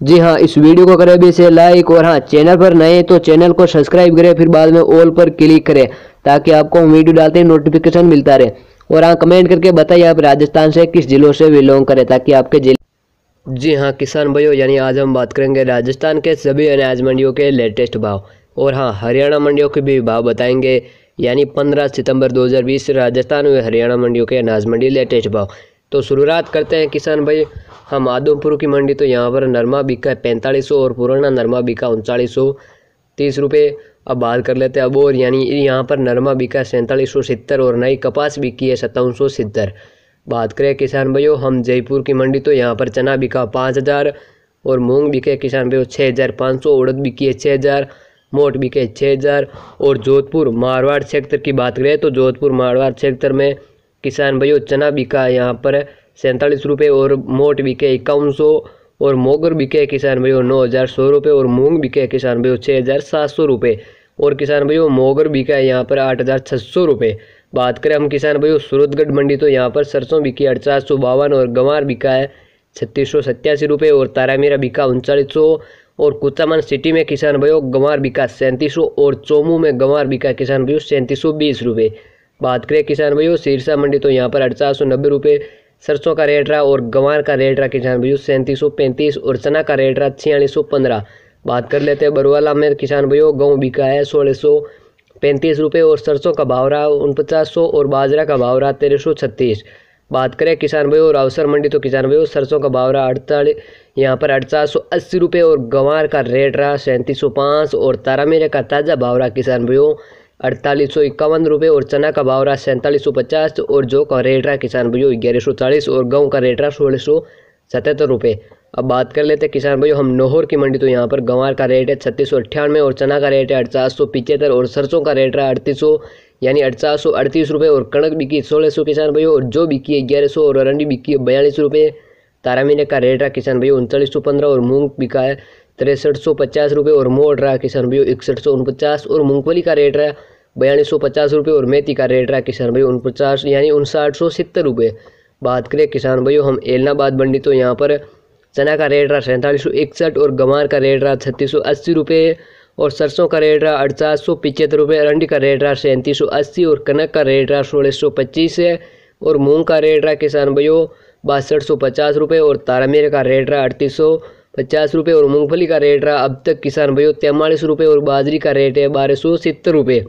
जी हाँ इस वीडियो को करें अभी से लाइक और हाँ चैनल पर नए तो चैनल को सब्सक्राइब करें, फिर बाद में ऑल पर क्लिक करें, ताकि आपको हम वीडियो डालते हैं नोटिफिकेशन मिलता रहे। और हाँ कमेंट करके बताइए आप राजस्थान से किस जिलों से बिलोंग करें, ताकि आपके ज़िले जी हाँ किसान भाइयों, यानी आज हम बात करेंगे राजस्थान के सभी अनाज मंडियों के लेटेस्ट भाव। और हाँ हरियाणा मंडियों के भी भाव बताएँगे, यानी 15 सितंबर 2020 राजस्थान व हरियाणा मंडियों के अनाज मंडी लेटेस्ट भाव। तो शुरुआत करते हैं किसान भाई। हम आदमपुर की मंडी तो यहाँ पर नरमा बिका है पैंतालीस और पुराना नरमा बिका उनचालीस सौ। तीस रुपये अब बात कर लेते हैं। अब और यानी यहाँ पर नरमा बिका सैंतालीस सौ सत्तर और नई कपास बिकी है सत्तावन सौ सत्तर। बात करें किसान भाइयों, हम जयपुर की मंडी तो यहाँ पर चना बिका पाँच हज़ार और मूंग बिके किसान भाइयों छः हज़ार पाँच सौ, उड़द बिकी है छः हज़ार, मोट बिके छः हज़ार। और जोधपुर मारवाड़ क्षेत्र की बात करें तो जोधपुर मारवाड़ क्षेत्र में किसान भाइयों, चना बिका है यहाँ पर सैंतालीस रुपये और मोट बिके इक्यावन सौ और मोगर बिके किसान भाइयों, नौ हज़ार सौ रुपये और मूंग बिके किसान भाइयों छः हज़ार सात सौ रुपये। और किसान भाइयों, मोगर बिका है यहाँ पर आठ हज़ार छः सौ रुपये। बात करें हम किसान भाइयों, सूरतगढ़ मंडी तो यहाँ पर सरसों बिकी अड़चास सौ बावन और गंवार बिका है छत्तीस सौ सत्तासी रुपये और तारामीरा बिका उनचालीस सौ। और कुचामन सिटी में किसान भाइयों, गंवार बिका सैंतीस सौ और चोमू में गंवार बिका किसान भाइयों, सैंतीस सौ बीस रुपये। बात करें किसान भाइयों, सिरसा मंडी तो यहाँ पर अड़चास सौ नब्बे रुपये सरसों का रेट रहा और गंवार का रेट रहा किसान भाइयों सैंतीस सौ पैंतीस और चना का रेट रहा छियालीस सौ पंद्रह। बात कर लेते हैं बरवाला में किसान भाइयों, गेहूँ बिका है सोलह सौ पैंतीस रुपये और सरसों का भाव रहा उनपचास सौ और बाजरा का भाव रहा तेरह सौ छत्तीस। बात करें किसान भाइयों और अवसर मंडी तो किसान भाइयों, सरसों का भाव रहा अड़तालीस, यहाँ पर अड़तालीस सौ अस्सी रुपये और गंवार का रेट रहा सैंतीस सौ पाँच और तारामीरे का ताज़ा भाव रहा किसान भाइयों अड़तालीस सौ इक्यावन रुपये और चना का भाव रहा सैंतालीस सौ पचास और जो का रेट रहा किसान भाइयों ग्यारह सौ चालीस और गेहूँ का रेट रहा सोलह सौ सतहत्तर रुपये। अब बात कर लेते हैं किसान भाइयों, हम नोहर की मंडी तो यहाँ पर गंवार का रेट है छत्तीस सौ अट्ठानवे और चना का रेट है अड़चास सौ पिचहत्तर और सरसों का रेट रहा अड़तीस सौ, यानी अड़चास सौ अड़तीस रुपये और कणक बिकी सोलह सौ किसान भाइयों, और जो बिकी है ग्यारह सौ और अरंडी बिकी है बयालीस रुपये। तारामीने का रेट रहा किसान भाइयों, उनचालीस सौ पंद्रह और मूंग बिका है तिरसठ सौ पचास रुपये और मोड़ रहा किसान भाइयों, इकसठ सौ उनपचास और मूंगफली का रेट रहा बयालीस सौ पचास रुपये और मेथी का रेट रहा किसान भाई उनपचास, यानी उनसाठ सौ सत्तर रुपये। बात करें किसान भाइयों, हम एलनाबाद, मंडी तो यहाँ पर चना का रेट रहा सैंतालीस सौ इकसठ और गंवार का रेट रहा छत्तीस सौ अस्सी रुपये और सरसों का रेट रहा अड़चास सौ पिचहत्तर रुपये, अरंडी का रेट रहा सैंतीस सौ अस्सी और कनक का रेट रहा सोलह सौ पच्चीस है और मूंग का रेट रहा किसान भाइयों बासठ सौ पचास रुपये और तारामीर का रेट रहा अड़तीस सौ पचास रुपये और मूंगफली का रेट रहा। अब तक किसान भाइयों, तैंतालीस रुपये और बाजरी का रेट है बारह सौ सत्तर रुपये।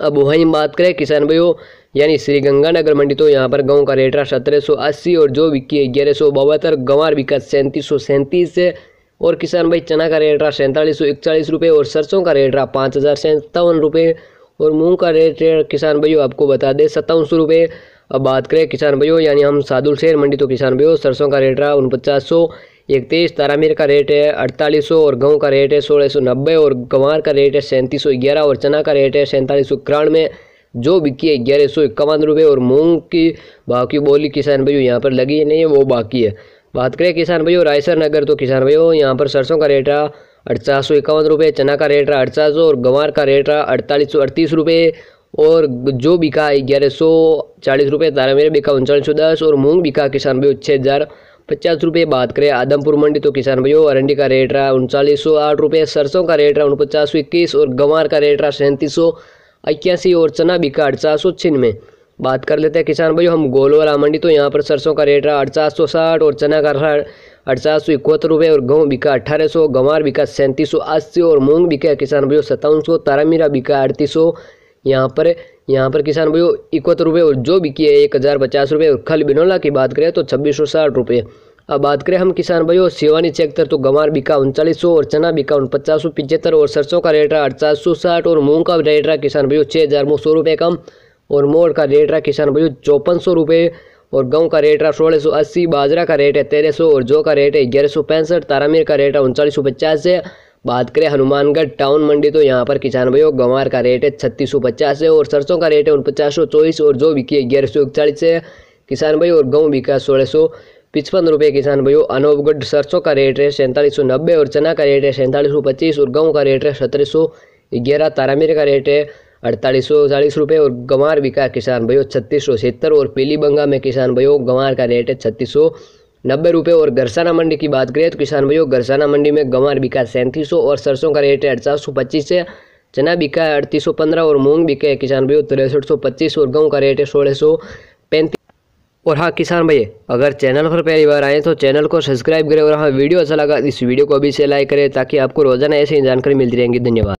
अब वहीं बात करें किसान भाइयों, यानी श्री गंगानगर मंडी तो यहाँ पर गाँव का रेट रहा सत्रह सौ अस्सी और जो बिकी है ग्यारह सौ बहत्तर, गंवार बिका सैंतीस सौ सैंतीस से और किसान भाई, चना का रेट रहा सैंतालीस सौ इकतालीस रुपये और सरसों का रेट रहा पाँच हज़ार सैंतावन रुपये। और मूंग का रेट किसान भाइयों, आपको बता दें, सत्तावन सौ रुपये। अब बात करें किसान भाइयों, यानी हम सादुल शेर मंडी तो किसान भाइयों, सरसों का रेट रहा उनपचास सौ। इकतीस, तारामीर का रेट है अड़तालीस सौ और गेहूँ का रेट है सोलह सौ नब्बे और गंवार का रेट है सैंतीस सौ ग्यारह और चना का रेट है सैंतालीस सौ इक्यानवे जो बिकी है ग्यारह सौ इक्यावन रुपये और मूंग की भाव की बोली किसान भाइयों, यहाँ पर लगी है नहीं है, वो बाकी है। बात करें किसान भाइयों, रायसर नगर तो किसान भाइयों, यहाँ पर सरसों का रेट रहा अड़चास सौ इक्यावन रुपये चना का रेट रहा अड़चास सौ और गंवार का रेट रहा अड़तालीस सौ अड़तीस रुपये और जो बिका है ग्यारह सौ चालीस रुपये तारा मेरे बिका उनचालीस सौ दस और मूंग बिका किसान भाइयों छः हज़ार। पचास रुपये बात करें। आदमपुर मंडी तो किसान भाइयों, अरंडी का रेट रहा उनचालीस सौ आठ रुपये, सरसों का रेट रहा उनपचास सौ इक्कीस और गंवार का रेट रहा सैंतीस सौ इक्यासी और चना बिका अड़चास सौ छिन्नवे बात कर लेते हैं किसान भाइयों, हम गोलवाला मंडी तो यहाँ पर सरसों का रेट रहा अड़चास सौ साठ और चना का रहा अड़चास सौ इकहत्तर रुपये और गेहूँ बिका अट्ठारह सौ, गंवार बिका सैंतीस सौ अस्सी और मूंग बिका किसान भाइयों सत्तावन सौ, तारामीरा बिका अड़तीस सौ। यहाँ पर यहाँ पर किसान भाइयों, इकहत्तर रुपये और जो बिकी है एक हज़ार पचास रुपये और खल बिनोला की बात करें तो छब्बीस सौ साठ रुपये। अब बात करें हम किसान भाइयों, सिवानी चेकतर तो गंवार बिका उनचालीस सौ और चना बिका उन पचास सौ पिचहत्तर और सरसों का रेट रहा अड़चास सौ साठ और मूंग का रेट रहा किसान भाइयों छः हज़ार सौ रुपये कम और मोर का रेट रहा किसान भाइयों चौपन सौ रुपये और गेहूँ का रेट रहा सोलह सौ अस्सी, बाजरा का रेट है तेरह सौ और जौ का रेट है ग्यारह सौ पैंसठ, तारामीर का रेट है उनचालीस सौ पचास से बात करें हनुमानगढ़ टाउन मंडी तो यहाँ पर किसान भाइयों, गंवार का रेट है छत्तीस सौ पचास है और सरसों का रेट है उनपचास सौ चौबीस और जो बिकी है ग्यारह सौ इकतालीस है। किसान भाई और गेहूँ बिका सोलह सौ पिचपन रुपये किसान भाइयों। अनोपगढ़ सरसों का रेट है सैंतालीस सौ नब्बे और चना का रेट है सैंतालीस सौ पच्चीस और गेहूँ का रेट है सत्रह सौ ग्यारह। तारामीर का रेट है अड़तालीस सौ चालीस रुपये और गंवार बिका किसान भाइयों छत्तीस सौ सत्तर। और पीली बंगा में किसान भाइयों, गंवार का रेट है छत्तीस सौ नब्बे रुपये और गरसाना मंडी की बात करें तो किसान भाइयों, गरसाना मंडी में गंवार बिका सैंतीस और सरसों का रेट है अड़तालीस सौ पच्चीस है, चना बिका है अड़तीस सौ पंद्रह और मूंग बिका है। किसान भाइयों, तिरसठ सौ पच्चीस और गेहूँ का रेट है सोलह सौ पैंतीस। और हाँ किसान भाई, अगर चैनल पर पहली बार आए तो चैनल को सब्सक्राइब करें और हाँ वीडियो अच्छा लगा इस वीडियो को अभी से लाइक करें ताकि आपको रोज़ाना ऐसी जानकारी मिलती रहेंगी। धन्यवाद।